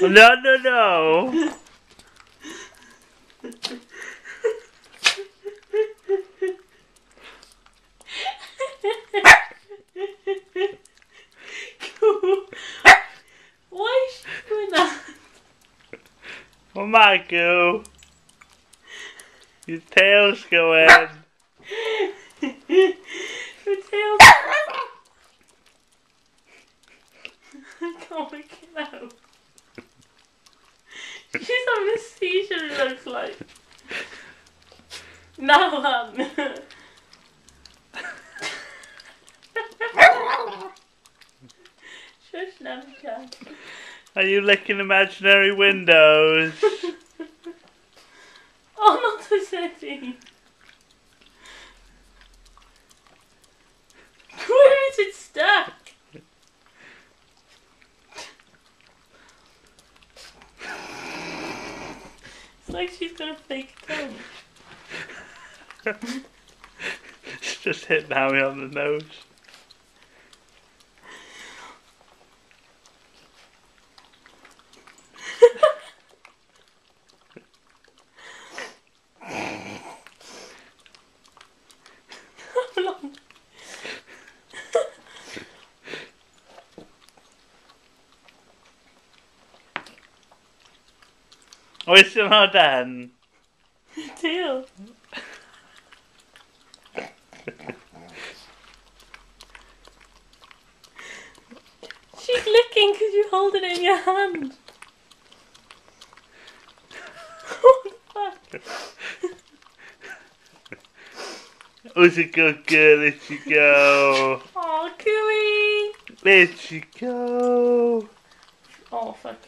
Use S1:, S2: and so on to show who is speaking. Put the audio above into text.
S1: No, no, no.
S2: Why is she doing that?
S1: Oh, Michael. Your tail's going.
S2: Her tail's. I can't make it out. She's having a seizure, it looks like. Now, um. Shush now, Jack.
S1: Are you licking imaginary windows?
S2: Oh, not the setting. Where is it stuck? It's like she's got a fake tongue.
S1: it's just hit Harry on the nose. Not done.
S2: Tail. She's licking because you hold it in your hand. what the fuck?
S1: Who's a good girl? Let she go.
S2: Oh, Cooey.
S1: Let she go.
S2: Oh, fuck.